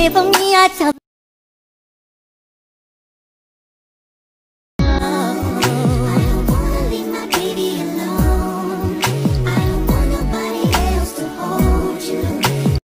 北风你啊